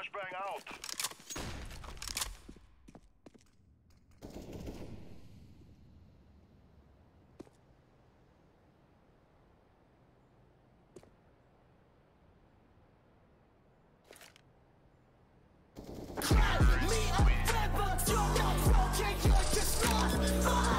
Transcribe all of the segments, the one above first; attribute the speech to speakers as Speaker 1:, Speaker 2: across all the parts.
Speaker 1: Flashbang out.
Speaker 2: Me a bedbugs, you're not broken, you're just not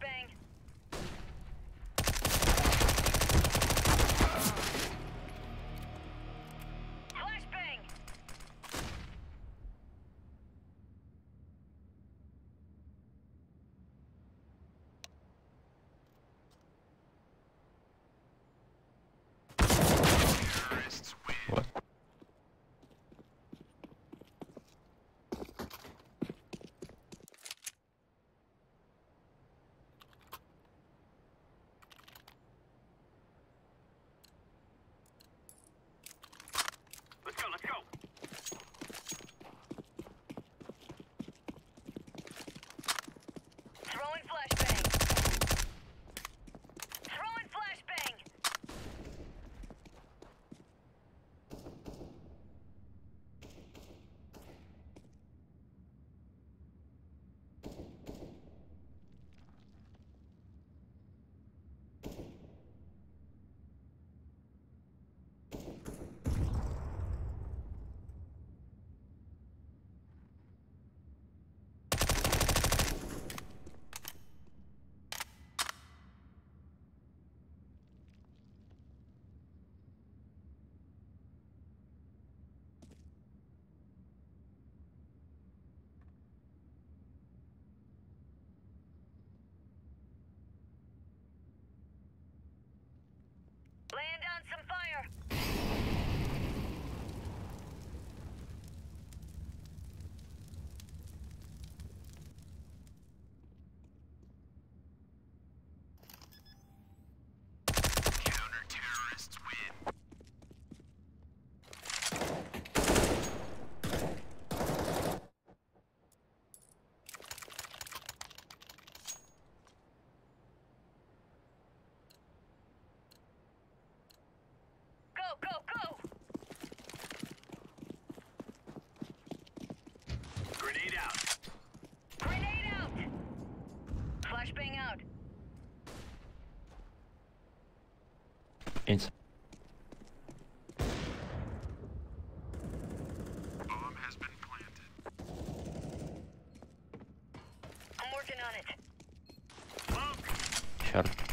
Speaker 1: Flashbang. черт.